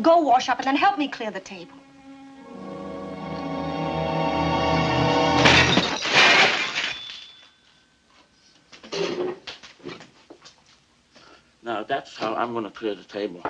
Go wash up and then help me clear the table. Now, that's how I'm going to clear the table.